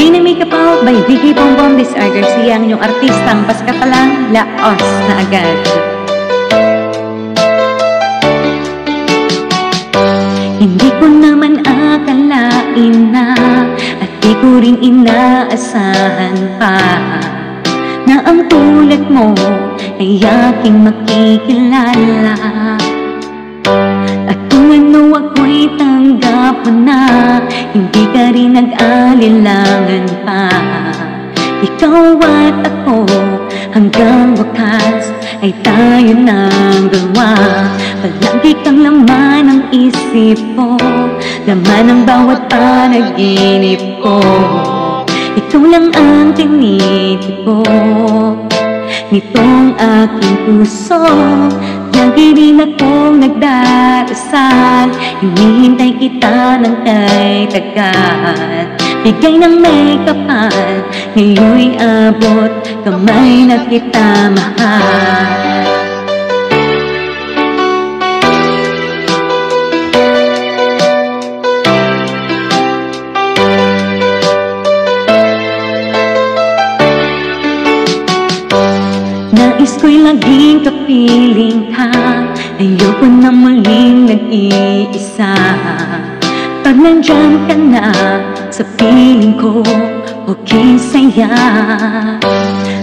Lagay na may kapaw by Vicky Bongbong This are Garcia ang inyong artistang paska pa lang laos na agad. Hindi ko naman akalain na At di ko rin inaasahan pa Na ang tulad mo ay aking makikilala. At kung ano ako'y tanggap na Hindi ka rin nag-alilangan pa. Ikaw at ako hanggang wakas Ay tayo ng dalawa Palagi kang laman ng isip ko Laman ng bawat panaginip ko. Ikaw lang ang tinitip ko Nitong aking puso Lagi rin akong nagdarasal Hinihintay kita ng kay tagal. Bigay ng may kapal Ngayon'y abot Kamay na kita mahal ko'y laging kapiling ka. Ayoko na muling nag-iisa. Pag nandyan ka na sa piling ko Okay saya.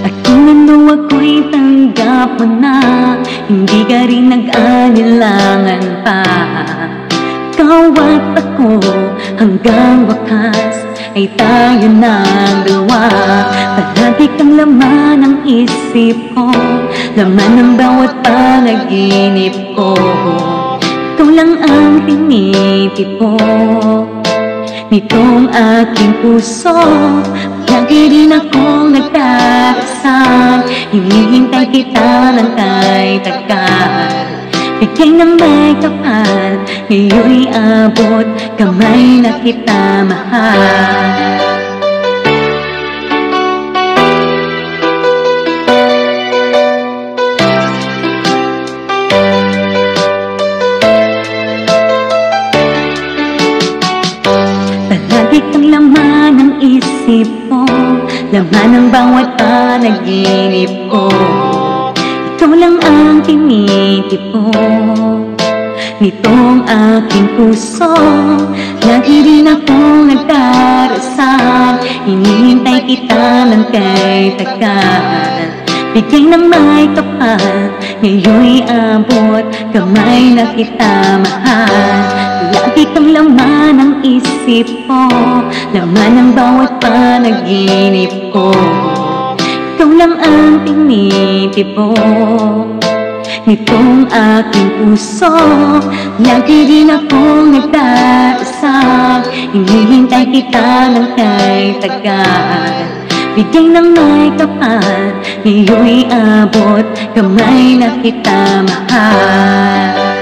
At kung ano ako'y tanggap mo na Hindi ka rin nag-anilangan pa. Ikaw ako hanggang wakas Ay tayo ng dalawa. Palagi kang laman ng isip ko. Laman ng bawat panaginip ko. Ikaw lang ang tinitip ko. Nitong aking puso. Lagi rin akong nagdarasal Hinihintay kita ng kay tagal. Bigay ng may kapal. Ngayon'y abot. Kamay na kita mahal isip ko Laman ng bawat panaginip ko Ikaw lang ang tinitip ko Nitong aking puso Lagi rin akong nagdarasal. Hinihintay kita ng kay tagal. Bigay ng may kapal Ngayon'y abot Kamay na kita mahal Lagi kang laman ng isip ko. Laman ng bawat panaginip ko. Ikaw lang ang tinitip ko. Nitong aking puso Lagi rin akong nagdarasal Hinihintay kita ng kay tagal. Bigay ng may kapal Ngayon'y abot. Kamay na kita mahal